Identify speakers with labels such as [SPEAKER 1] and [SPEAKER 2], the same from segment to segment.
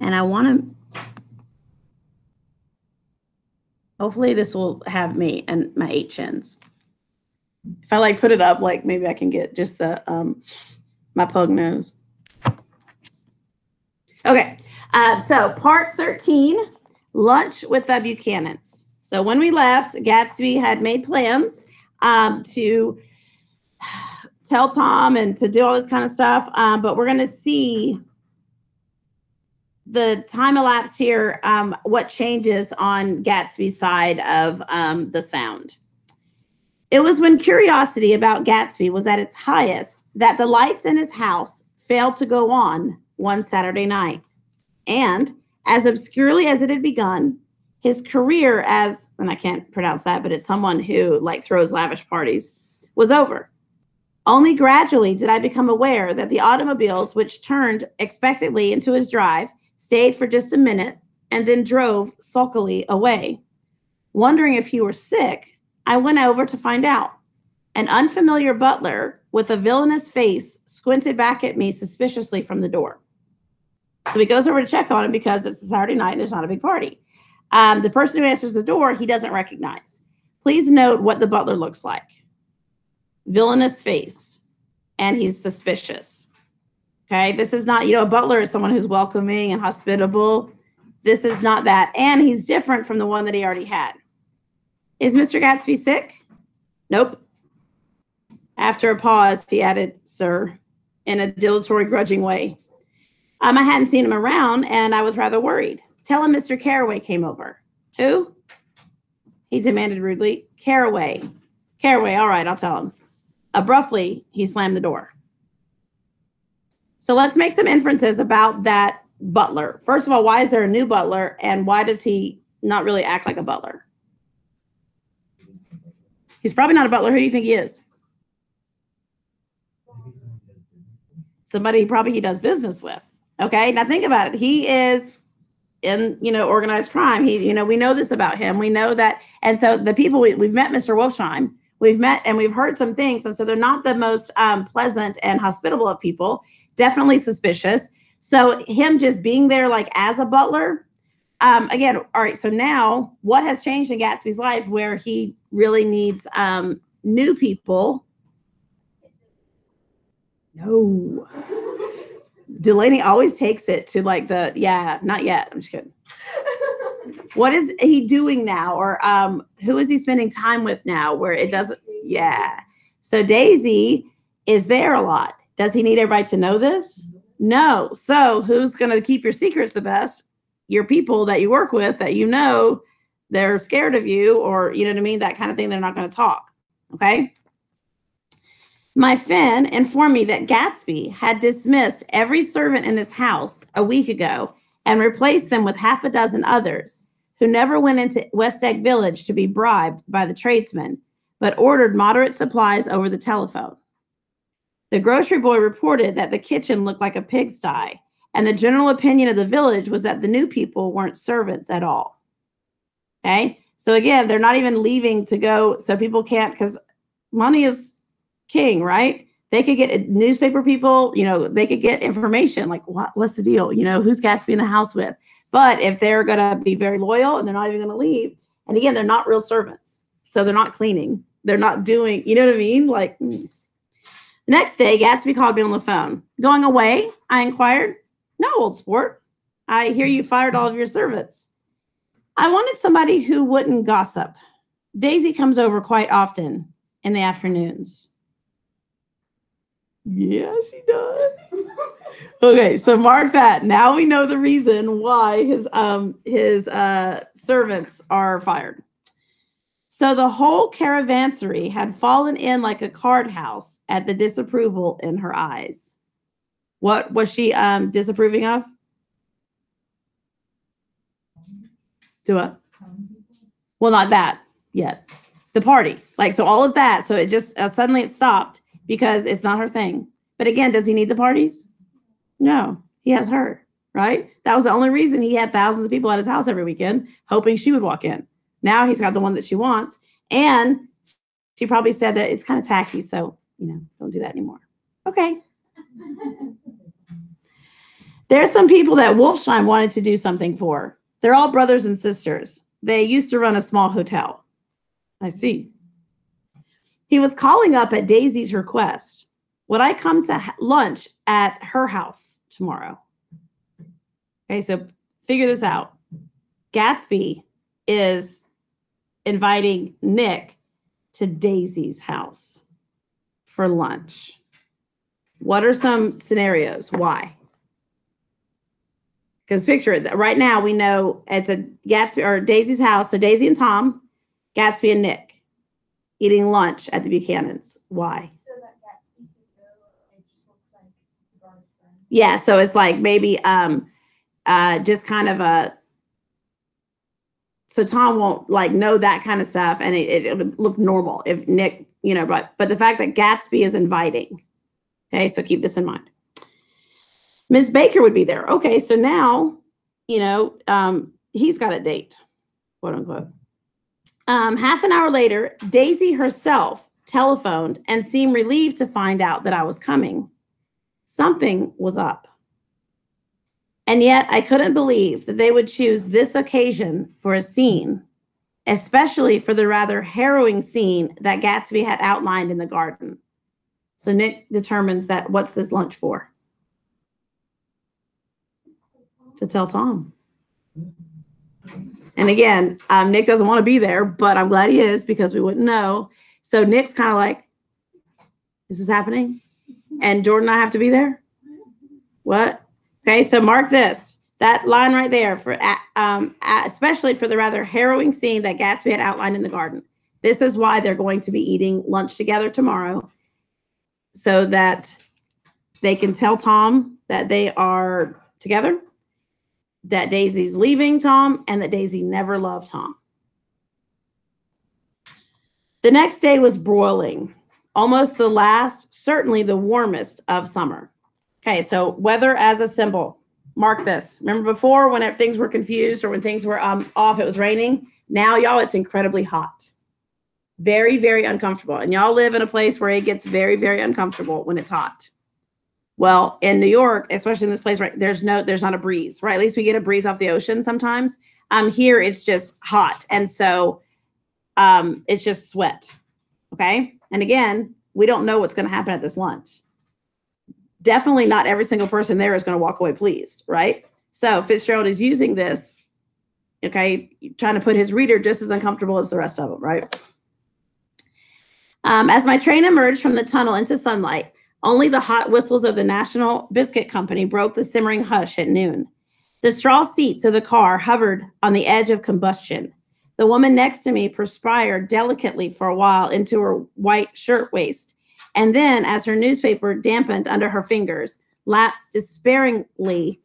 [SPEAKER 1] And I want to, hopefully this will have me and my eight chins. If I like put it up, like maybe I can get just the, um, my pug nose. Okay, uh, so part 13, lunch with the Buchanans. So when we left, Gatsby had made plans um, to tell Tom and to do all this kind of stuff. Um, but we're going to see the time elapsed here, um, what changes on Gatsby's side of um, the sound. It was when curiosity about Gatsby was at its highest that the lights in his house failed to go on one Saturday night. And as obscurely as it had begun, his career as, and I can't pronounce that, but it's someone who like throws lavish parties, was over. Only gradually did I become aware that the automobiles, which turned expectantly into his drive, stayed for just a minute and then drove sulkily away. Wondering if he were sick, I went over to find out. An unfamiliar butler with a villainous face squinted back at me suspiciously from the door. So he goes over to check on him because it's a Saturday night and there's not a big party. Um, the person who answers the door, he doesn't recognize. Please note what the butler looks like villainous face, and he's suspicious. Okay, this is not, you know, a butler is someone who's welcoming and hospitable. This is not that. And he's different from the one that he already had. Is Mr. Gatsby sick? Nope. After a pause, he added, Sir, in a dilatory, grudging way. Um, I hadn't seen him around and I was rather worried. Tell him Mr. Caraway came over. Who? He demanded rudely. Caraway. Caraway, all right, I'll tell him. Abruptly, he slammed the door. So let's make some inferences about that butler. First of all, why is there a new butler and why does he not really act like a butler? He's probably not a butler. Who do you think he is? Somebody probably he does business with. Okay, now think about it. He is in you know organized crime. He's you know we know this about him. We know that, and so the people we, we've met, Mr. Wolfsheim, we've met and we've heard some things, and so they're not the most um, pleasant and hospitable of people. Definitely suspicious. So him just being there like as a butler. Um, again, all right. So now, what has changed in Gatsby's life where he really needs um, new people? No. Delaney always takes it to like the yeah, not yet. I'm just kidding. what is he doing now, or um, who is he spending time with now? Where it doesn't, yeah. So Daisy is there a lot. Does he need everybody to know this? No. So who's going to keep your secrets the best? Your people that you work with that you know they're scared of you, or you know what I mean, that kind of thing. They're not going to talk. Okay. My Finn informed me that Gatsby had dismissed every servant in his house a week ago and replaced them with half a dozen others who never went into West Egg Village to be bribed by the tradesmen, but ordered moderate supplies over the telephone. The grocery boy reported that the kitchen looked like a pigsty, and the general opinion of the village was that the new people weren't servants at all. Okay, so again, they're not even leaving to go, so people can't because money is king, right? They could get newspaper people, you know, they could get information like what, what's the deal? You know, who's Gatsby in the house with? But if they're going to be very loyal and they're not even going to leave, and again, they're not real servants. So they're not cleaning. They're not doing, you know what I mean? Like mm. Next day, Gatsby called me on the phone. Going away? I inquired. No, old sport. I hear you fired all of your servants. I wanted somebody who wouldn't gossip. Daisy comes over quite often in the afternoons. Yeah, she does. okay, so mark that. Now we know the reason why his um his uh servants are fired. So the whole caravansary had fallen in like a card house at the disapproval in her eyes. What was she um disapproving of? Do what? Well, not that yet. The party, like so, all of that. So it just uh, suddenly it stopped because it's not her thing. But again, does he need the parties? No, he has her, right? That was the only reason he had thousands of people at his house every weekend, hoping she would walk in. Now he's got the one that she wants. And she probably said that it's kind of tacky. So, you know, don't do that anymore. Okay. There's some people that Wolfsheim wanted to do something for. They're all brothers and sisters. They used to run a small hotel. I see. He was calling up at Daisy's request. Would I come to lunch at her house tomorrow? Okay, so figure this out. Gatsby is inviting Nick to Daisy's house for lunch. What are some scenarios? Why? Because picture it. Right now, we know it's a Gatsby or Daisy's house. So Daisy and Tom, Gatsby and Nick eating lunch at the Buchanans. Why?
[SPEAKER 2] So that Gatsby could go, it just looks like he brought his friend.
[SPEAKER 1] Yeah, so it's like maybe um uh just kind of a so Tom won't like know that kind of stuff and it, it, it'll look normal if Nick, you know, but but the fact that Gatsby is inviting. Okay, so keep this in mind. Miss Baker would be there. Okay, so now, you know, um, he's got a date, quote unquote. Um, half an hour later, Daisy herself telephoned and seemed relieved to find out that I was coming. Something was up. And yet I couldn't believe that they would choose this occasion for a scene, especially for the rather harrowing scene that Gatsby had outlined in the garden. So Nick determines that what's this lunch for? To tell Tom. And again, um, Nick doesn't want to be there, but I'm glad he is because we wouldn't know. So Nick's kind of like, "Is this is happening? And Jordan I have to be there? What? Okay, so mark this. That line right there for um, especially for the rather harrowing scene that Gatsby had outlined in the garden. This is why they're going to be eating lunch together tomorrow, so that they can tell Tom that they are together, that Daisy's leaving Tom, and that Daisy never loved Tom. The next day was broiling, almost the last, certainly the warmest of summer. Okay, so weather as a symbol. Mark this. Remember before when things were confused or when things were um, off, it was raining. Now, y'all, it's incredibly hot. Very, very uncomfortable. And y'all live in a place where it gets very, very uncomfortable when it's hot. Well, in New York, especially in this place, right, there's no, there's not a breeze, right? At least we get a breeze off the ocean sometimes. Um, here it's just hot. And so um, it's just sweat. Okay. And again, we don't know what's going to happen at this lunch definitely not every single person there is going to walk away pleased, right? So Fitzgerald is using this, okay, trying to put his reader just as uncomfortable as the rest of them, right? Um, as my train emerged from the tunnel into sunlight, only the hot whistles of the National Biscuit Company broke the simmering hush at noon. The straw seats of the car hovered on the edge of combustion. The woman next to me perspired delicately for a while into her white shirtwaist and then, as her newspaper dampened under her fingers, lapsed despairingly,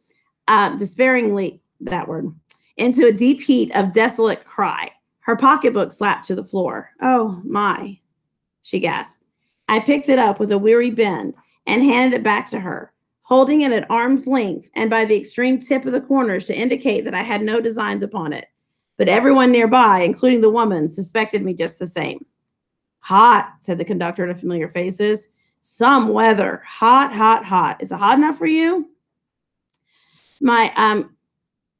[SPEAKER 1] uh, despairingly, that word, into a deep heat of desolate cry. Her pocketbook slapped to the floor. Oh, my, she gasped. I picked it up with a weary bend and handed it back to her, holding it at arm's length and by the extreme tip of the corners to indicate that I had no designs upon it. But everyone nearby, including the woman, suspected me just the same. Hot, said the conductor to familiar faces. Some weather. Hot, hot, hot. Is it hot enough for you? My um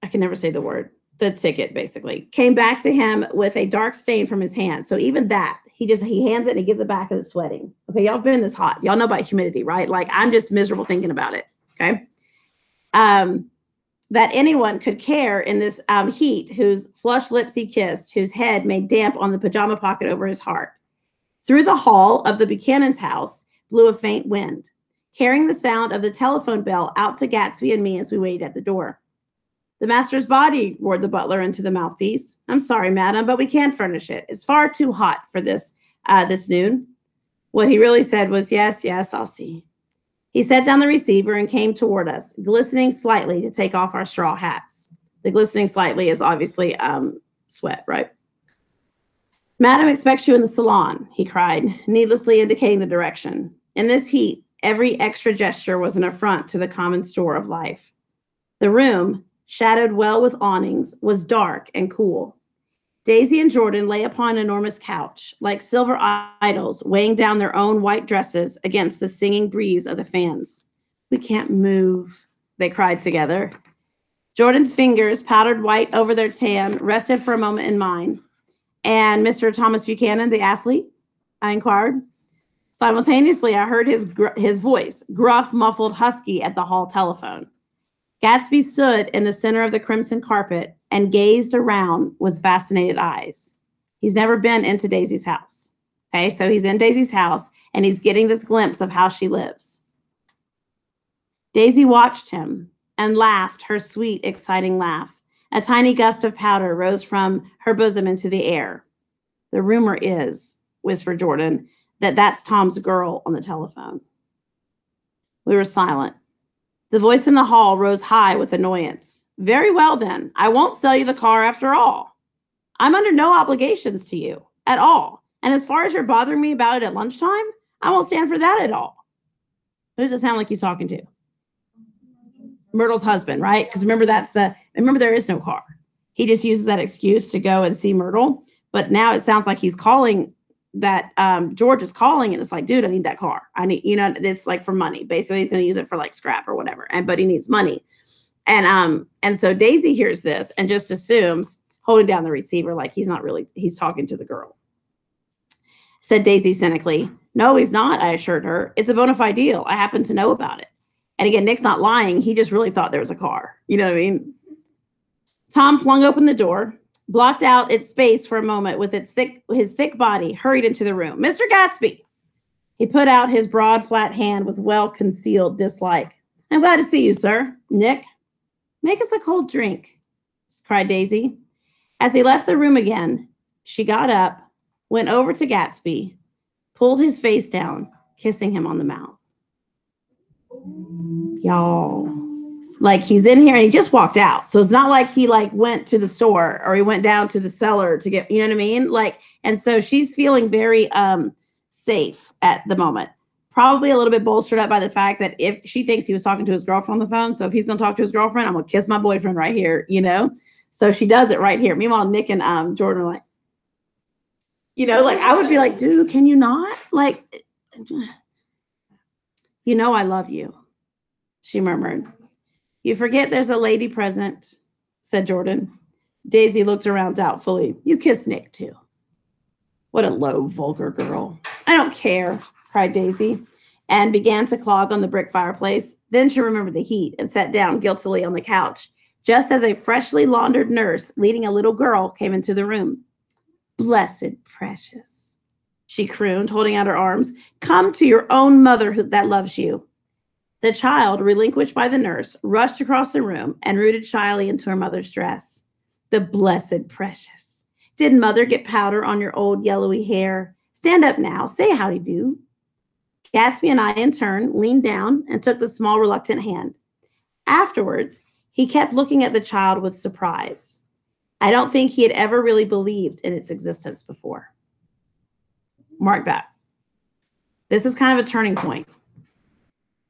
[SPEAKER 1] I can never say the word. The ticket basically came back to him with a dark stain from his hand. So even that, he just he hands it and he gives it back and it's sweating. Okay, y'all been this hot. Y'all know about humidity, right? Like I'm just miserable thinking about it. Okay. Um that anyone could care in this um, heat, whose flushed lips he kissed, whose head made damp on the pajama pocket over his heart. Through the hall of the Buchanan's house blew a faint wind, carrying the sound of the telephone bell out to Gatsby and me as we waited at the door. The master's body, roared the butler into the mouthpiece. I'm sorry, madam, but we can't furnish it. It's far too hot for this uh, this noon. What he really said was, Yes, yes, I'll see. He set down the receiver and came toward us, glistening slightly to take off our straw hats. The glistening slightly is obviously um, sweat, right? Madam expects you in the salon, he cried, needlessly indicating the direction. In this heat, every extra gesture was an affront to the common store of life. The room, shadowed well with awnings, was dark and cool. Daisy and Jordan lay upon an enormous couch, like silver idols, weighing down their own white dresses against the singing breeze of the fans. We can't move, they cried together. Jordan's fingers, powdered white over their tan, rested for a moment in mine. And Mr. Thomas Buchanan, the athlete? I inquired. Simultaneously, I heard his, gr- his voice, gruff, muffled, husky, at the hall telephone. Gatsby stood in the center of the crimson carpet and gazed around with fascinated eyes. He's never been into Daisy's house. Okay, so he's in Daisy's house and he's getting this glimpse of how she lives. Daisy watched him and laughed her sweet, exciting laugh. A tiny gust of powder rose from her bosom into the air. The rumor is, whispered Jordan, that that's Tom's girl on the telephone. We were silent. The voice in the hall rose high with annoyance. Very well, then. I won't sell you the car after all. I'm under no obligations to you at all. And as far as you're bothering me about it at lunchtime, I won't stand for that at all. Who does it sound like he's talking to? Myrtle's husband, right? Because remember, that's the, remember, there is no car. He just uses that excuse to go and see Myrtle. But now it sounds like he's calling that um, George is calling and it's like, dude, I need that car. I need, you know, it's like for money. Basically, he's going to use it for like scrap or whatever. And but he needs money. And um, and so Daisy hears this and just assumes, holding down the receiver, like he's not really, he's talking to the girl. Said Daisy cynically, No, he's not, I assured her. It's a bona fide deal. I happen to know about it. And again, Nick's not lying. He just really thought there was a car. You know what I mean? Tom flung open the door, blocked out its space for a moment with its thick his thick body, hurried into the room. Mr. Gatsby. He put out his broad, flat hand with well-concealed dislike. I'm glad to see you, sir. Nick, make us a cold drink, cried Daisy. As he left the room again, she got up, went over to Gatsby, pulled his face down, kissing him on the mouth. Y'all, like he's in here and he just walked out. So it's not like he like went to the store or he went down to the cellar to get, you know what I mean? Like, and so she's feeling very um safe at the moment. Probably a little bit bolstered up by the fact that if she thinks he was talking to his girlfriend on the phone, so if he's gonna talk to his girlfriend, I'm gonna kiss my boyfriend right here, you know? So she does it right here. Meanwhile, Nick and um, Jordan are like, you know, like I would be like, dude, can you not? Like, you know, I love you, she murmured. You forget there's a lady present, said Jordan. Daisy looked around doubtfully. You kiss Nick too. What a low, vulgar girl. I don't care, cried Daisy, and began to clog on the brick fireplace. Then she remembered the heat and sat down guiltily on the couch, just as a freshly laundered nurse leading a little girl came into the room. Blessed precious, she crooned, holding out her arms. Come to your own mother who, that loves you. The child, relinquished by the nurse, rushed across the room and rooted shyly into her mother's dress. The blessed precious. Did mother get powder on your old yellowy hair? Stand up now. Say howdy do. Gatsby and I, in turn, leaned down and took the small, reluctant hand. Afterwards, he kept looking at the child with surprise. I don't think he had ever really believed in its existence before. Mark that. This is kind of a turning point.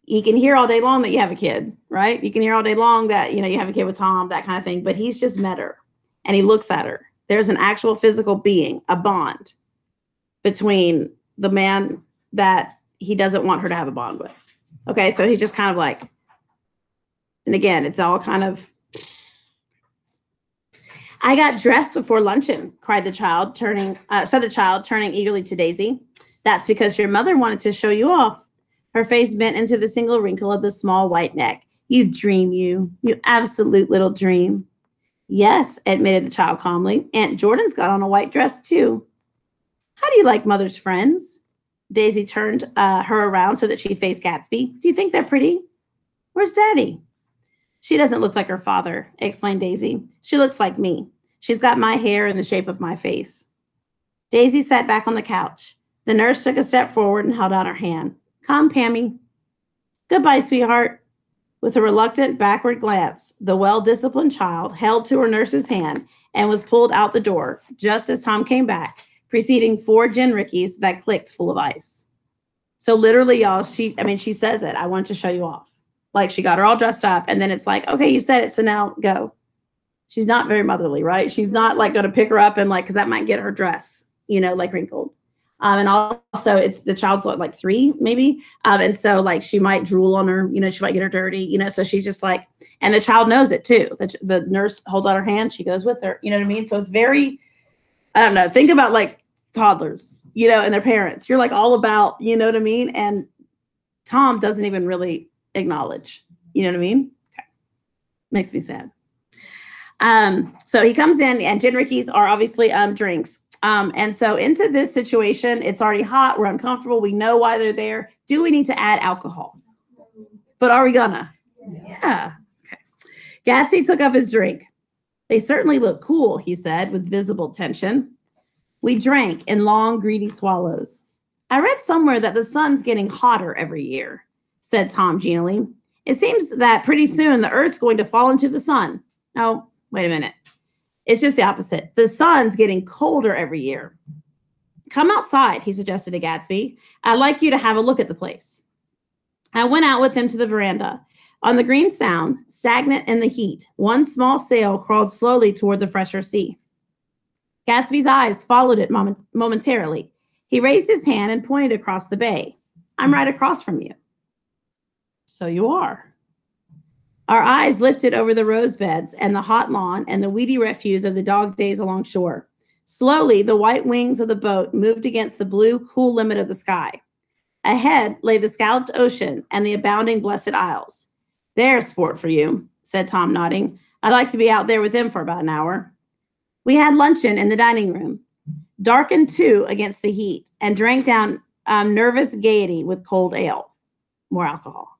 [SPEAKER 1] He can hear all day long that you have a kid, right? You can hear all day long that you know you have a kid with Tom, that kind of thing. But he's just met her, and he looks at her. There's an actual physical being, a bond between the man that he doesn't want her to have a bond with. Okay, so he's just kind of like, and again, it's all kind of I got dressed before luncheon, cried the child, turning, uh, said the child, turning eagerly to Daisy. That's because your mother wanted to show you off. Her face bent into the single wrinkle of the small white neck. You dream, you, you absolute little dream. Yes, admitted the child calmly. Aunt Jordan's got on a white dress, too. How do you like mother's friends? Daisy turned uh, her around so that she faced Gatsby. Do you think they're pretty? Where's Daddy? She doesn't look like her father, explained Daisy. She looks like me. She's got my hair in the shape of my face. Daisy sat back on the couch. The nurse took a step forward and held out her hand. Come, Pammy. Goodbye, sweetheart. With a reluctant backward glance, the well disciplined child held to her nurse's hand and was pulled out the door just as Tom came back, preceding four gin rickeys that clicked full of ice. So, literally, y'all, she, I mean, she says it. I want to show you off. Like, she got her all dressed up, and then it's like, okay, you said it, so now go. She's not very motherly, right? She's not like going to pick her up and like, because that might get her dress, you know, like wrinkled. Um, and also, it's the child's like three, maybe. Um, and so, like, she might drool on her, you know, she might get her dirty, you know. So she's just like, and the child knows it too. The, the nurse holds out her hand, she goes with her, you know what I mean? So it's very, I don't know, think about like toddlers, you know, and their parents. You're like all about, you know what I mean? And Tom doesn't even really acknowledge, you know what I mean? Okay. Makes me sad. Um, so he comes in, and gin rickeys are obviously um, drinks. Um, and so into this situation, it's already hot. We're uncomfortable. We know why they're there. Do we need to add alcohol? But are we gonna? Yeah. Okay. Gatsby took up his drink. They certainly look cool, he said with visible tension. We drank in long, greedy swallows. I read somewhere that the sun's getting hotter every year, said Tom genially. It seems that pretty soon the Earth's going to fall into the sun. No, wait a minute. It's just the opposite. The sun's getting colder every year. Come outside, he suggested to Gatsby. I'd like you to have a look at the place. I went out with him to the veranda. On the green sound, stagnant in the heat, one small sail crawled slowly toward the fresher sea. Gatsby's eyes followed it moment- momentarily. He raised his hand and pointed across the bay. I'm hmm. right across from you. So you are. Our eyes lifted over the rose beds and the hot lawn and the weedy refuse of the dog days along shore. Slowly, the white wings of the boat moved against the blue, cool limit of the sky. Ahead lay the scalloped ocean and the abounding blessed isles. There's sport for you, said Tom, nodding. I'd like to be out there with him for about an hour. We had luncheon in the dining room, darkened too against the heat, and drank down um, nervous gaiety with cold ale. More alcohol.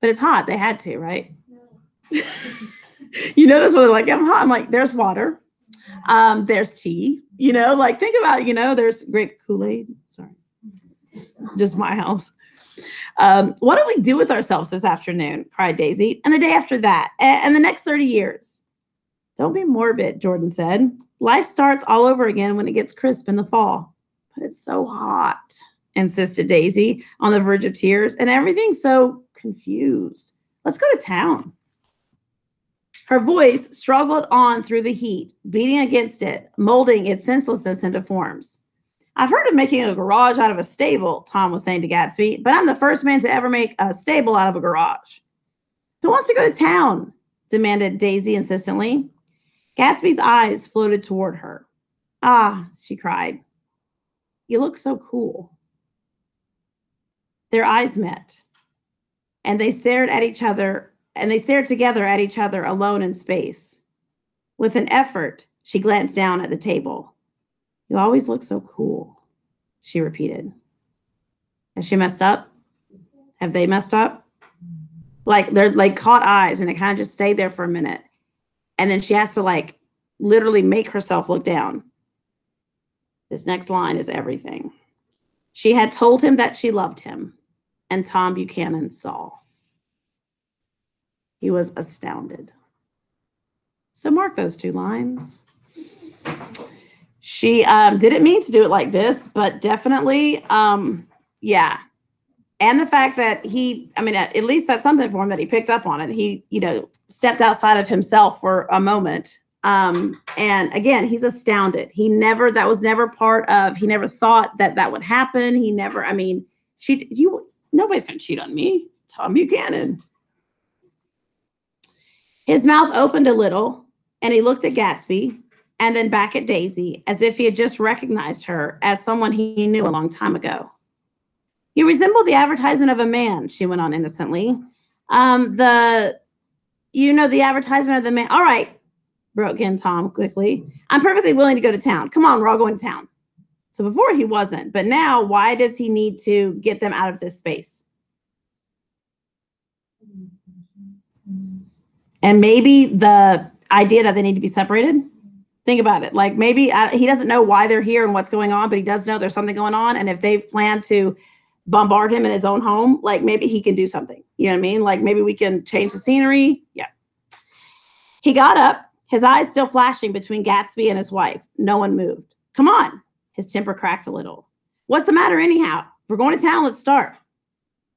[SPEAKER 1] But it's hot. They had to, right? you notice when they're like, I'm hot. I'm like, there's water. Um, there's tea. You know, like think about, you know, there's grape Kool-Aid. Sorry. Just, my house. Um, what do we do with ourselves this afternoon? cried Daisy. And the day after that, a- and the next 30 years. Don't be morbid, Jordan said. Life starts all over again when it gets crisp in the fall. But it's so hot, insisted Daisy, on the verge of tears, and everything's so confused. Let's go to town. Her voice struggled on through the heat, beating against it, molding its senselessness into forms. I've heard of making a garage out of a stable, Tom was saying to Gatsby, but I'm the first man to ever make a stable out of a garage. Who wants to go to town? demanded Daisy insistently. Gatsby's eyes floated toward her. Ah, she cried. You look so cool. Their eyes met, and they stared at each other, and they stared together at each other alone in space. With an effort, she glanced down at the table. You always look so cool, she repeated. Has she messed up? Have they messed up? Like they're like caught eyes and it kind of just stayed there for a minute. And then she has to like literally make herself look down. This next line is everything. She had told him that she loved him, and Tom Buchanan saw. He was astounded. So mark those two lines. She um, didn't mean to do it like this, but definitely, um, yeah. And the fact that he, I mean, at, at least that's something for him that he picked up on it. He, you know, stepped outside of himself for a moment. Um, and again, he's astounded. He never, that was never part of, he never thought that that would happen. He never, I mean, she, you, nobody's going to cheat on me. Tom Buchanan. His mouth opened a little and he looked at Gatsby and then back at Daisy as if he had just recognized her as someone he knew a long time ago. You resemble the advertisement of a man, she went on innocently. Um, the, you know, the advertisement of the man. All right, broke in Tom quickly. I'm perfectly willing to go to town. Come on, we're all going to town. So before he wasn't, but now why does he need to get them out of this space? And maybe the idea that they need to be separated. Think about it. Like maybe uh, he doesn't know why they're here and what's going on, but he does know there's something going on. And if they've planned to bombard him in his own home, like maybe he can do something. You know what I mean? Like maybe we can change the scenery. Yeah. He got up, his eyes still flashing between Gatsby and his wife. No one moved. Come on. His temper cracked a little. What's the matter, anyhow? If we're going to town, let's start.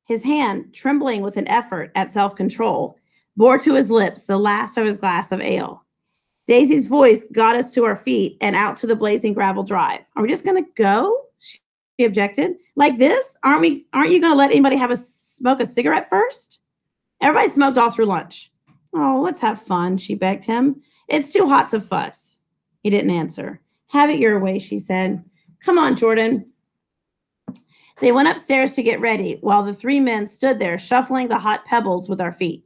[SPEAKER 1] His hand, trembling with an effort at self control, bore to his lips the last of his glass of ale. Daisy's voice got us to our feet and out to the blazing gravel drive. Are we just gonna go? She objected. Like this? Aren't we aren't you gonna let anybody have a smoke a cigarette first? Everybody smoked all through lunch. Oh, let's have fun, she begged him. It's too hot to fuss. He didn't answer. Have it your way, she said. Come on, Jordan. They went upstairs to get ready while the three men stood there shuffling the hot pebbles with our feet.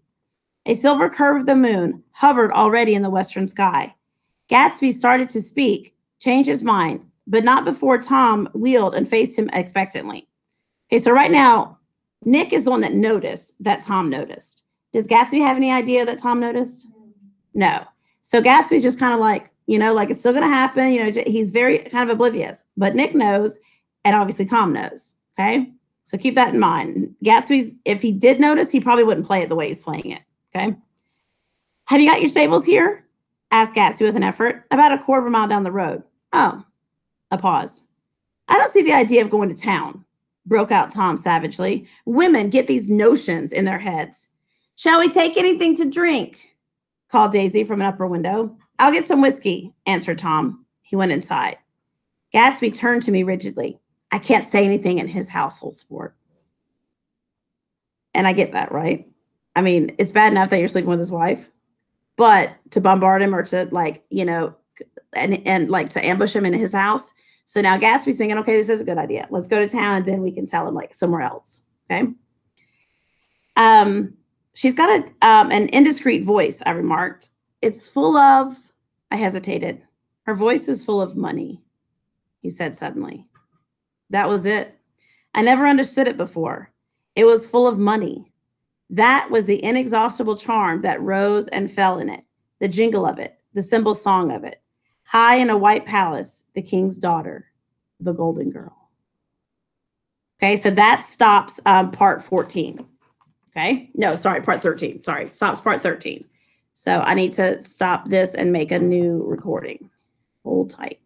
[SPEAKER 1] A silver curve of the moon hovered already in the western sky. Gatsby started to speak, changed his mind, but not before Tom wheeled and faced him expectantly. Okay, so right now, Nick is the one that noticed that Tom noticed. Does Gatsby have any idea that Tom noticed? No. So Gatsby's just kind of like, you know, like it's still going to happen. You know, he's very kind of oblivious, but Nick knows, and obviously Tom knows. Okay. So keep that in mind. Gatsby's, if he did notice, he probably wouldn't play it the way he's playing it. Okay. Have you got your stables here? asked Gatsby with an effort, about a quarter of a mile down the road. Oh, a pause. I don't see the idea of going to town, broke out Tom savagely. Women get these notions in their heads. Shall we take anything to drink? called Daisy from an upper window. I'll get some whiskey, answered Tom. He went inside. Gatsby turned to me rigidly. I can't say anything in his household sport. And I get that, right? I mean, it's bad enough that you're sleeping with his wife, but to bombard him or to like, you know, and and like to ambush him in his house. So now Gatsby's thinking, okay, this is a good idea. Let's go to town and then we can tell him like somewhere else. Okay. Um, she's got a um an indiscreet voice, I remarked. It's full of I hesitated. Her voice is full of money, he said suddenly. That was it. I never understood it before. It was full of money. That was the inexhaustible charm that rose and fell in it, the jingle of it, the simple song of it. High in a white palace, the king's daughter, the golden girl. Okay, so that stops um, part 14. Okay, no, sorry, part 13. Sorry, stops part 13. So I need to stop this and make a new recording. Hold tight.